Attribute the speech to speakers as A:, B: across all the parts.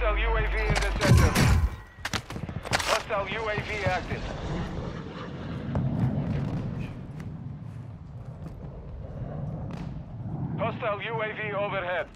A: Hostile UAV in the center. Hostile UAV active. Hostile UAV overhead.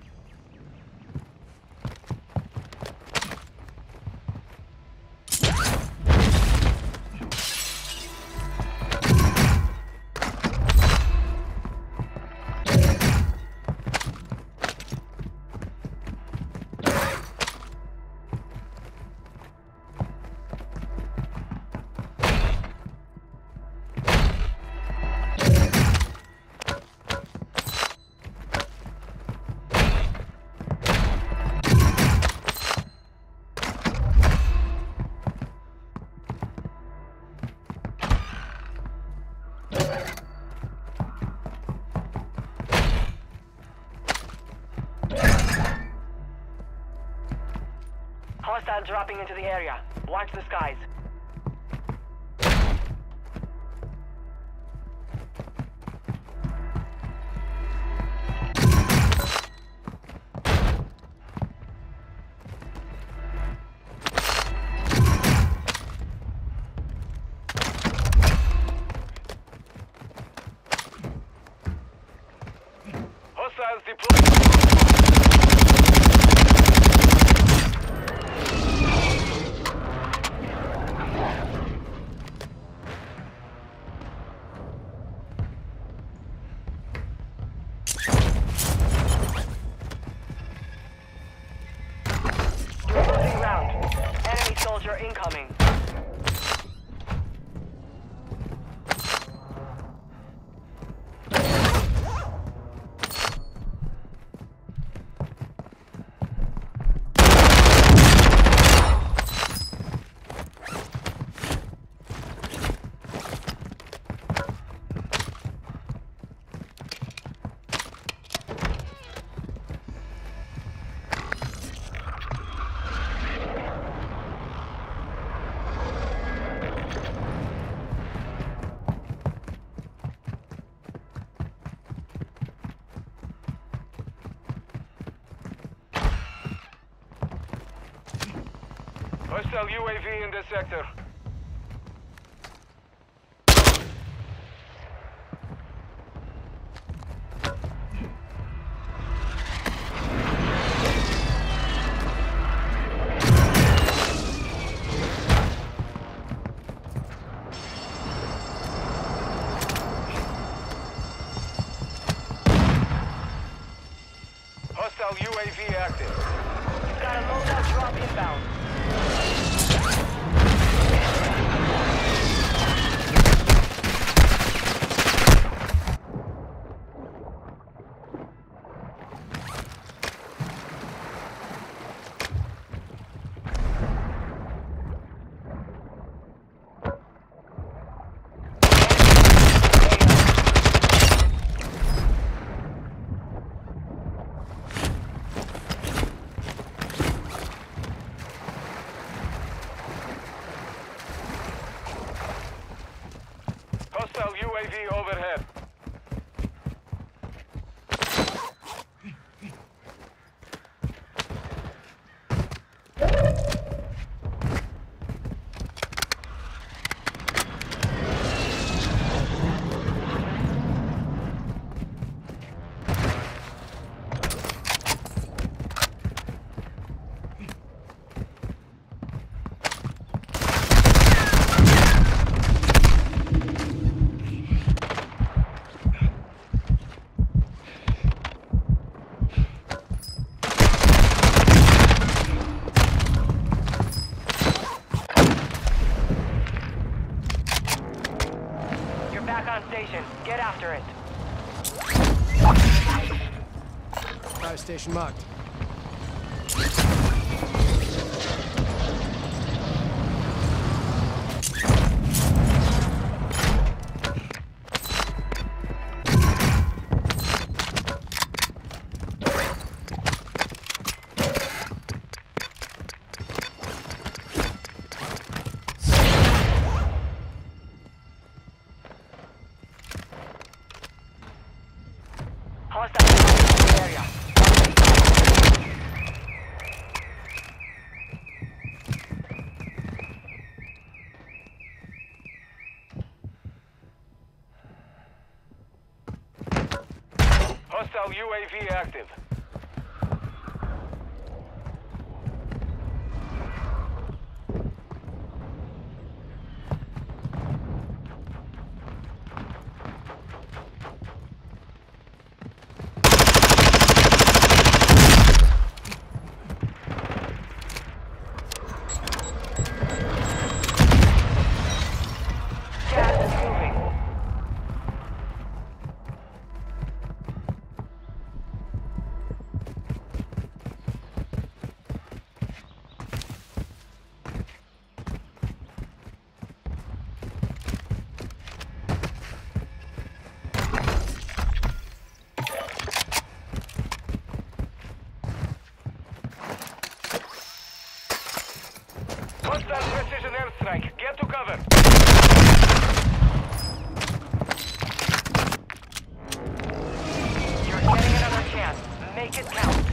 B: Hostile dropping into the area. Watch the skies.
A: Hostile UAV in this sector. Hostile UAV active.
B: Got a loadout drop inbound.
A: Hostile UAV overhead.
B: You're back on station. Get after it.
C: Fire station marked.
B: Hostile
A: UAV active. Hostile precision airstrike. Get to cover.
B: You're getting another chance. Make it count.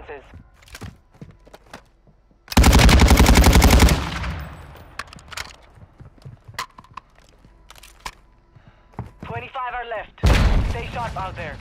B: defenses. Twenty-five are left. Stay sharp out there.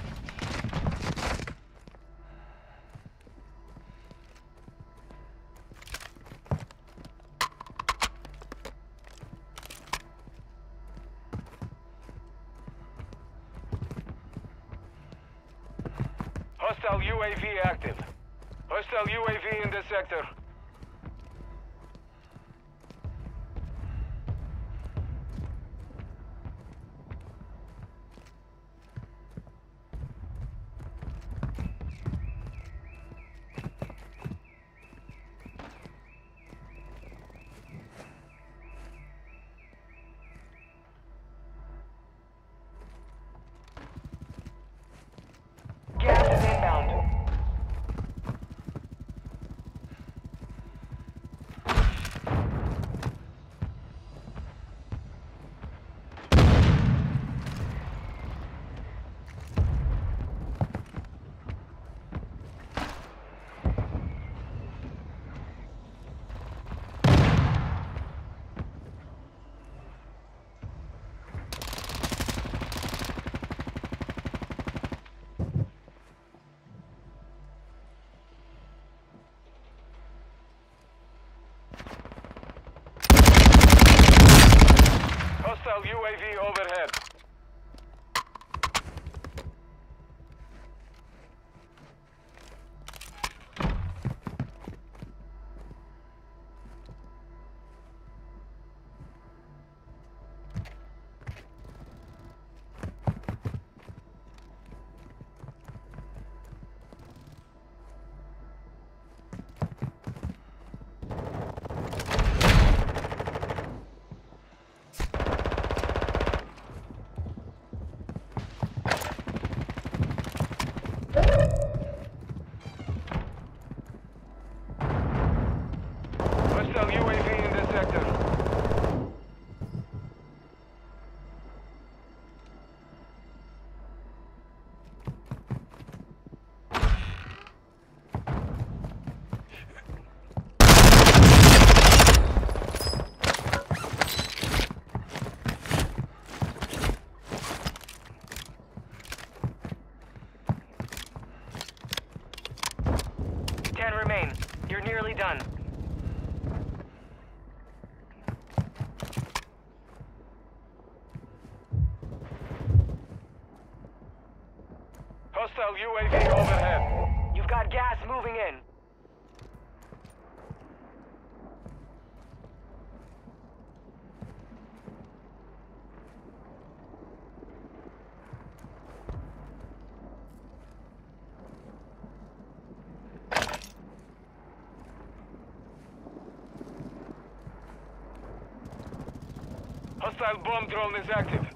A: Overhead. Hostile UAV overhead.
B: You've got gas moving in.
A: Hostile bomb drone is active.